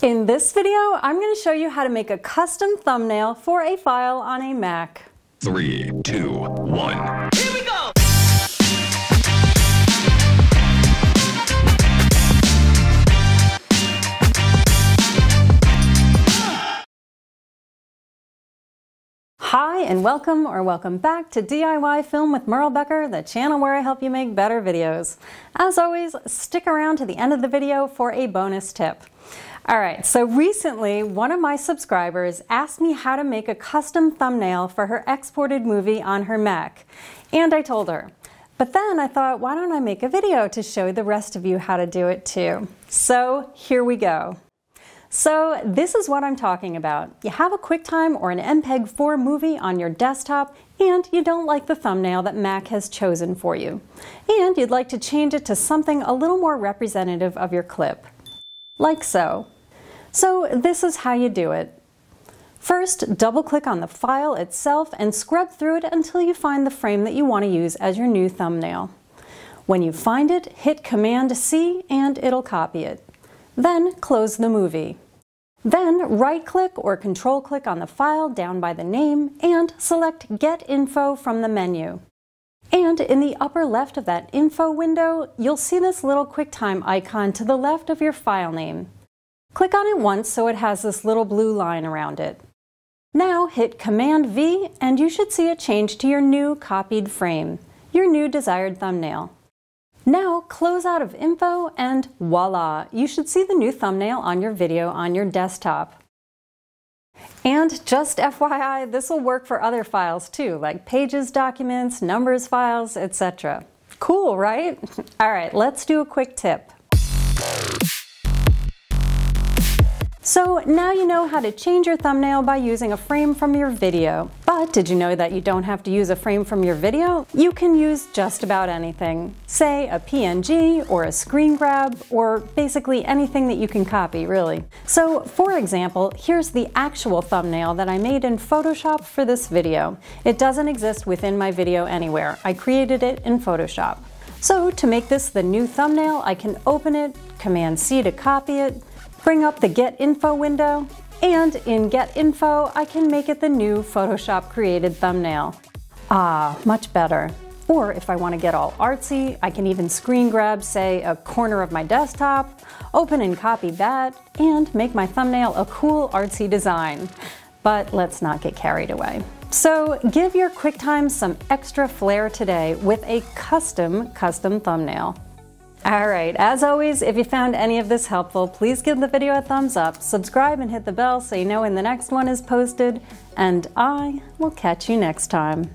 In this video, I'm going to show you how to make a custom thumbnail for a file on a Mac. Three, two, one. Here we go! Hi and welcome or welcome back to DIY Film with Merle Becker, the channel where I help you make better videos. As always, stick around to the end of the video for a bonus tip. All right, so recently one of my subscribers asked me how to make a custom thumbnail for her exported movie on her Mac, and I told her. But then I thought, why don't I make a video to show the rest of you how to do it too? So here we go. So this is what I'm talking about. You have a QuickTime or an MPEG 4 movie on your desktop and you don't like the thumbnail that Mac has chosen for you. And you'd like to change it to something a little more representative of your clip. Like so. So this is how you do it. First, double click on the file itself and scrub through it until you find the frame that you want to use as your new thumbnail. When you find it, hit Command C and it'll copy it. Then close the movie. Then right-click or control-click on the file down by the name and select Get Info from the menu. And in the upper left of that info window, you'll see this little QuickTime icon to the left of your file name. Click on it once so it has this little blue line around it. Now hit Command V and you should see it change to your new copied frame, your new desired thumbnail. Now close out of info and voila, you should see the new thumbnail on your video on your desktop. And just FYI, this will work for other files too, like pages documents, numbers files, etc. Cool, right? All right, let's do a quick tip. So now you know how to change your thumbnail by using a frame from your video. But did you know that you don't have to use a frame from your video? You can use just about anything. Say a PNG or a screen grab or basically anything that you can copy really. So for example, here's the actual thumbnail that I made in Photoshop for this video. It doesn't exist within my video anywhere. I created it in Photoshop. So to make this the new thumbnail, I can open it, Command C to copy it, bring up the Get Info window, and in Get Info, I can make it the new Photoshop created thumbnail. Ah, much better. Or if I want to get all artsy, I can even screen grab, say, a corner of my desktop, open and copy that, and make my thumbnail a cool artsy design. But let's not get carried away. So give your QuickTime some extra flair today with a custom custom thumbnail. All right, as always, if you found any of this helpful, please give the video a thumbs up, subscribe and hit the bell so you know when the next one is posted, and I will catch you next time.